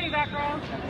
Ready, back row.